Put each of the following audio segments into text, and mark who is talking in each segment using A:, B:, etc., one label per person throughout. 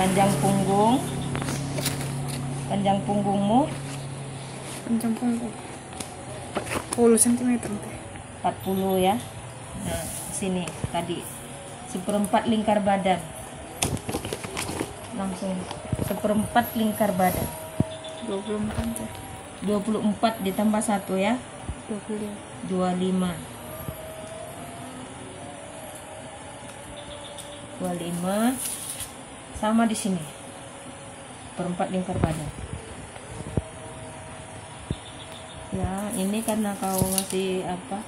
A: panjang punggung. Panjang punggungmu.
B: Panjang punggung. 10 cm teh.
A: 40 ya. Nah sini tadi. Seperempat lingkar badan. Langsung. Seperempat lingkar badan.
B: 24 teh.
A: 24 ditambah 1 ya.
B: 25
A: 25 25 sama di sini. Perempat lingkar badan. Ya ini karena kau ngasih apa?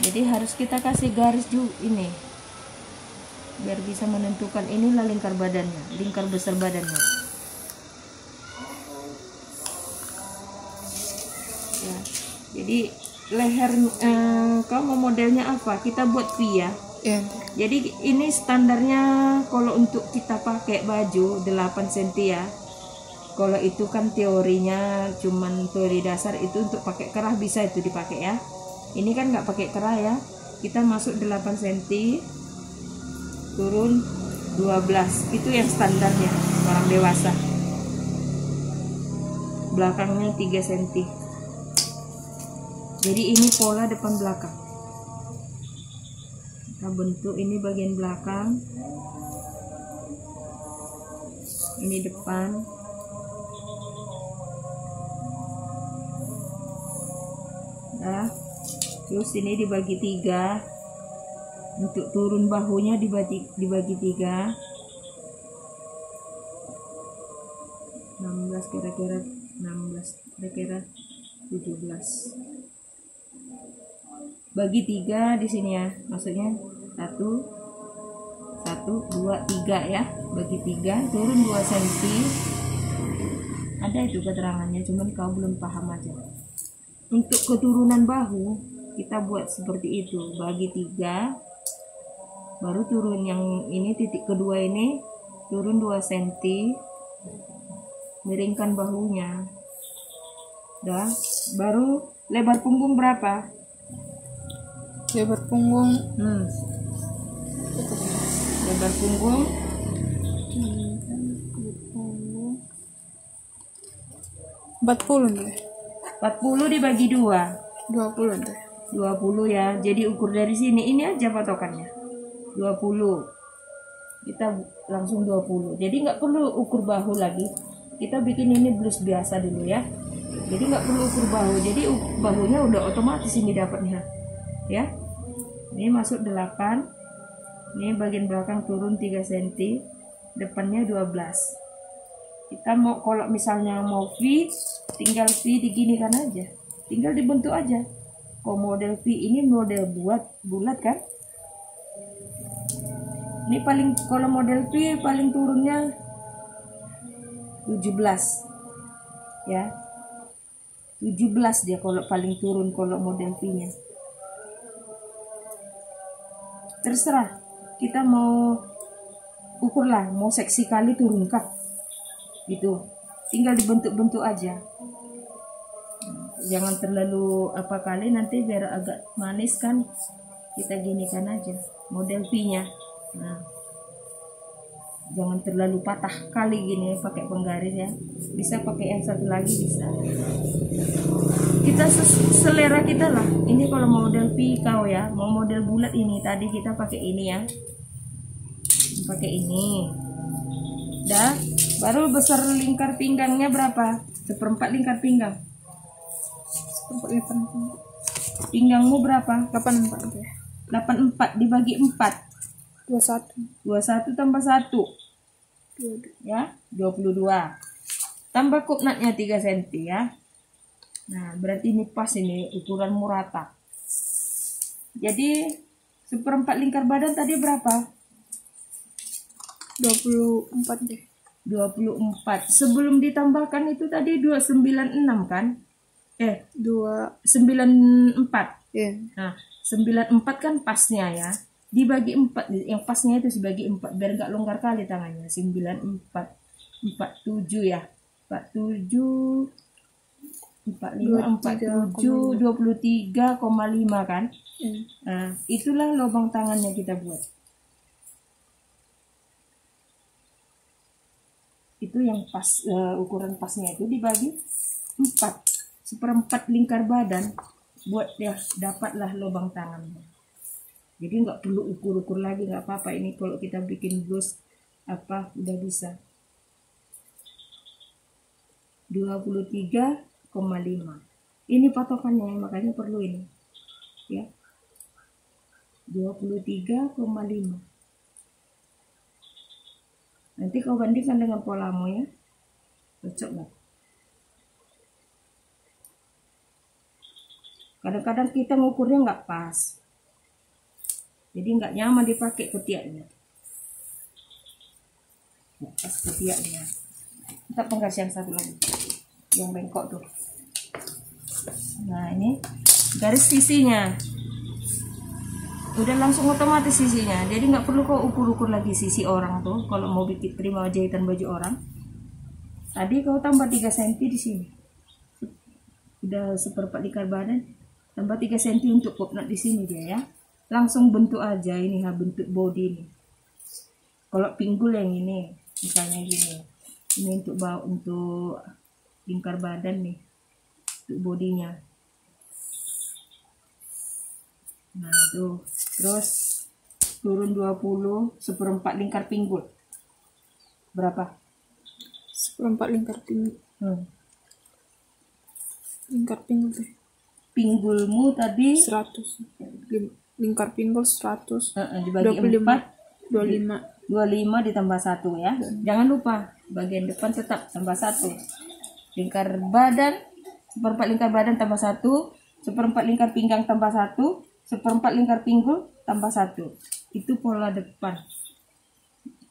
A: Jadi harus kita kasih garis juga ini. Biar bisa menentukan inilah lingkar badannya lingkar besar badannya. Ya jadi leher eh, kau mau modelnya apa? Kita buat V ya?
B: Teh
A: jadi ini standarnya kalau untuk kita pakai baju 8 cm ya. Kalau itu kan teorinya cuman teori dasar itu untuk pakai kerah bisa itu dipakai ya. Ini kan nggak pakai kerah ya. Kita masuk 8 cm turun 12 itu yang standarnya orang dewasa. Belakangnya 3 cm. Jadi ini pola depan belakang kita bentuk ini bagian belakang. Ini depan. Nah terus ini dibagi tiga. Untuk turun bahunya dibagi dibagi tiga. 16 kira-kira 16 kira-kira 17 bagi tiga di sini ya. Maksudnya satu satu dua tiga ya. Bagi tiga turun dua senti. Ada itu keterangannya cuman kau belum paham aja. Untuk keturunan bahu kita buat seperti itu. Bagi tiga baru turun yang ini titik kedua ini turun 2 senti. Miringkan bahunya. Dah. Baru lebar punggung berapa
B: lebar punggung
A: Hmm. Lebar punggung
B: lebar punggung 40 teh
A: 40 dibagi 2.
B: 20 teh
A: 20 ya. Jadi ukur dari sini ini aja patokannya. 20. Kita bu- langsung 20. Jadi nggak perlu ukur bahu lagi. Kita bikin ini blus biasa dulu ya. Jadi nggak perlu ukur bahu. Jadi bahunya udah otomatis ini dapatnya. Ya. Ini masuk 8. Ini bagian belakang turun 3 cm. Depannya 12. Kita mau kalau misalnya mau V, tinggal V diginikan aja. Tinggal dibentuk aja. Kalau model V ini model buat bulat kan? Ini paling kalau model V paling turunnya 17. Ya. 17 dia kalau paling turun kalau model V-nya. Terserah. Kita mau ukur lah mau seksi kali turun gitu. Tinggal dibentuk-bentuk aja. Jangan terlalu apa kali nanti biar agak manis kan. Kita ginikan aja model V nya. Nah. Jangan terlalu patah kali gini pakai penggaris ya. Bisa pakai yang satu lagi bisa kita selera kita lah. Ini kalau model V kau ya mau model bulat ini tadi kita pakai ini ya. Pakai ini. Dah baru besar lingkar pinggangnya berapa? Seperempat lingkar pinggang.
B: Tempat lebar punggung
A: pinggangmu berapa?
B: 84 teh
A: 84 dibagi 4
B: 21
A: 21 tambah 1
B: 22
A: ya 22 tambah kupnatnya 3 cm ya nah berarti ini pas ini ukuranmu rata jadi seperempat lingkar badan tadi berapa?
B: 24 deh.
A: 24 sebelum ditambahkan itu tadi 296 kan? Eh
B: 2
A: 94
B: ya
A: nah 94 kan pasnya ya. Dibagi 4 yang pasnya itu dibagi 4 biar nggak longgar kali tangannya. 94 47 ya. 47 45 47 23,5 kan?
B: Ya.
A: nah itulah lubang tangannya kita buat. Itu yang pas eh, ukuran pasnya itu dibagi empat seperempat lingkar badan buat dia dapatlah lubang tangannya. Jadi nggak perlu ukur-ukur lagi nggak apa-apa. Ini kalau kita bikin blus apa udah bisa. 23,5 ini patokannya makanya perlu ini. Ya. 23,5 nanti kau bandingkan dengan polamu ya. Cocok nggak? Kadang-kadang kita ngukurnya nggak pas. Jadi nggak nyaman dipakai ketiaknya. Nggak pas ketiaknya. Kita penggas yang satu lagi. Yang bengkok tuh nah ini garis sisinya. Udah langsung otomatis sisinya. Jadi nggak perlu kau ukur-ukur lagi sisi orang tuh kalau mau bikin terima jahitan baju orang. Tadi kau tambah 3 cm di sini. Udah seperempat lingkar badan. Tambah 3 cm untuk kopnat di sini dia ya. Langsung bentuk aja ini ha bentuk body ini. Kalau pinggul yang ini misalnya gini. Ini untuk bawa untuk lingkar badan nih bodinya. Nah tuh. Terus turun 20 seperempat lingkar pinggul. Berapa?
B: Seperempat lingkar pinggul.
A: Hmm.
B: lingkar pinggul deh
A: pinggulmu tadi?
B: 100 Lim- lingkar pinggul 100
A: eh, eh, dibagi
B: 25
A: 4
B: 25
A: 25 ditambah satu ya. Jangan lupa bagian depan tetap tambah satu. Lingkar badan seperempat lingkar badan tambah satu seperempat lingkar pinggang tambah satu seperempat lingkar pinggul tambah satu. Itu pola depan.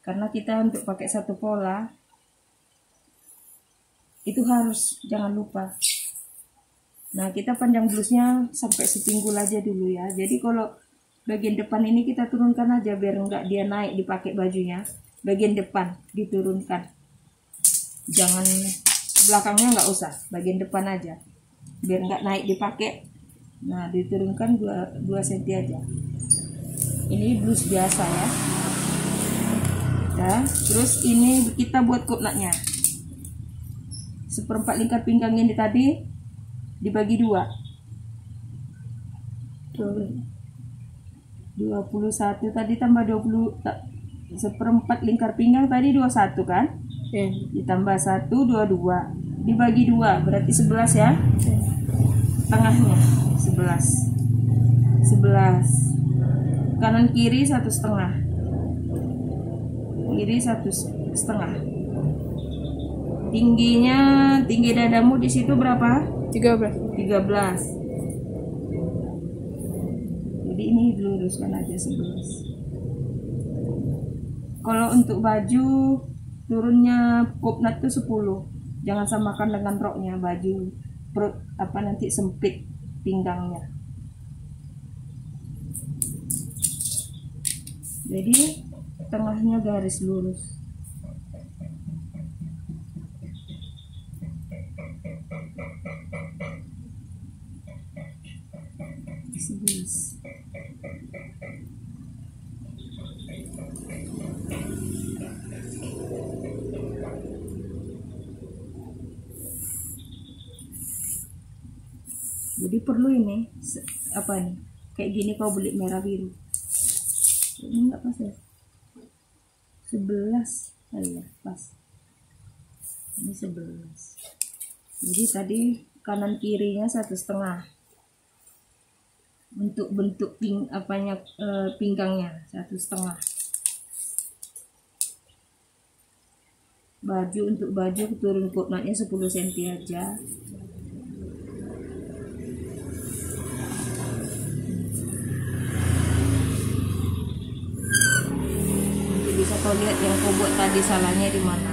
A: Karena kita untuk pakai satu pola itu harus jangan lupa. Nah kita panjang blusnya sampai sepinggul aja dulu ya. Jadi kalau bagian depan ini kita turunkan aja biar enggak dia naik dipakai bajunya. Bagian depan diturunkan. Jangan belakangnya nggak usah bagian depan aja. Biar nggak naik dipakai. Nah diturunkan 2, 2 cm aja. Ini blus biasa ya. Nah, terus ini kita buat kopnatnya seperempat lingkar pinggang ini tadi dibagi dua. Tuh. 21 tadi tambah 20 ta- seperempat lingkar pinggang tadi 21 kan
B: ya
A: ditambah 1 22 dibagi dua berarti 11 ya? Tengahnya 11 11 kanan kiri satu setengah. Kiri satu setengah. Tingginya tinggi dadamu di situ berapa?
B: 13
A: 13 jadi ini luruskan aja 11 kalau untuk baju turunnya kopnat tuh 10 jangan samakan dengan roknya baju perut apa nanti sempit pinggangnya. Jadi tengahnya garis lurus sebelas jadi perlu ini apa nih kayak gini kau beli merah biru. Ini enggak pas ya? 11 oh iya pas. Ini 11 jadi tadi kanan kirinya satu setengah. Untuk bentuk ping apanya eh, pinggangnya satu setengah. Baju untuk baju turun kopnatnya 10 cm aja lihat yang kau buat tadi salahnya di mana?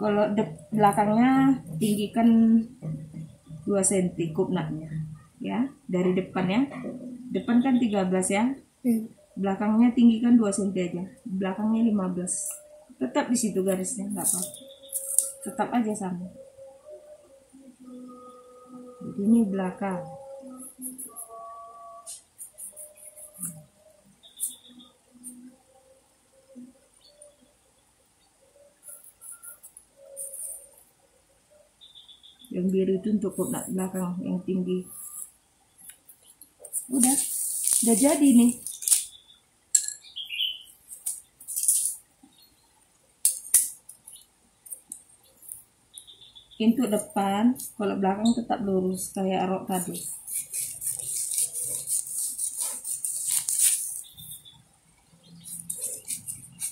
A: Kalau de- belakangnya tinggikan 2 cm kupnatnya ya dari depan ya. Depan kan 13 ya.
B: Ya
A: belakangnya tinggikan 2 cm aja belakangnya 15 tetap di situ garisnya nggak apa tetap aja sama. Jadi ini belakang yang biru itu untuk kok belakang yang tinggi. Udah udah jadi nih. Pintu depan kalau belakang tetap lurus kayak rok tadi.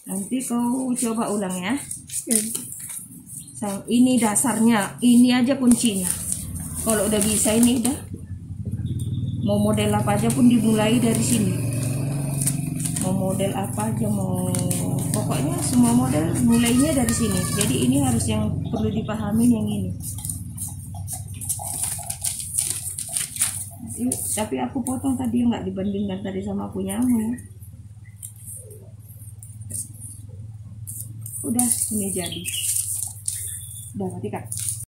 A: Nanti kau coba ulang ya.
B: Ya.
A: Sang- ini dasarnya ini aja kuncinya. Kalau udah bisa ini udah. Mau model apa aja pun dimulai dari sini. Mau model apa aja mau pokoknya semua model mulainya dari sini. Jadi ini harus yang perlu dipahami yang ini. Yuk, tapi aku potong tadi nggak dibandingkan tadi sama punyamu. Ya udah ini jadi เดินพาที่กัน